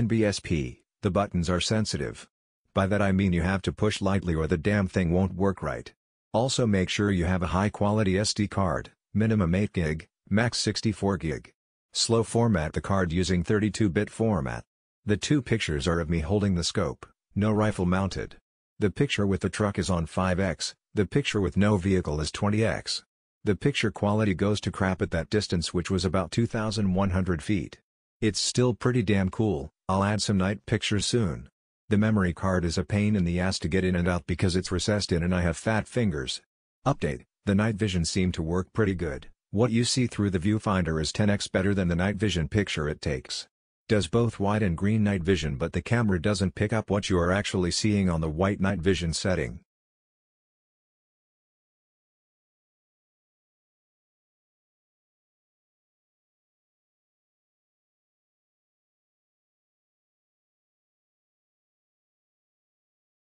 NBSP, the buttons are sensitive. By that I mean you have to push lightly or the damn thing won't work right. Also make sure you have a high quality SD card, minimum 8 gig, max 64 gig. Slow format the card using 32-bit format. The two pictures are of me holding the scope, no rifle mounted. The picture with the truck is on 5x, the picture with no vehicle is 20x. The picture quality goes to crap at that distance which was about 2100 feet. It's still pretty damn cool, I'll add some night pictures soon. The memory card is a pain in the ass to get in and out because it's recessed in and I have fat fingers. Update, the night vision seemed to work pretty good, what you see through the viewfinder is 10x better than the night vision picture it takes. Does both white and green night vision but the camera doesn't pick up what you are actually seeing on the white night vision setting.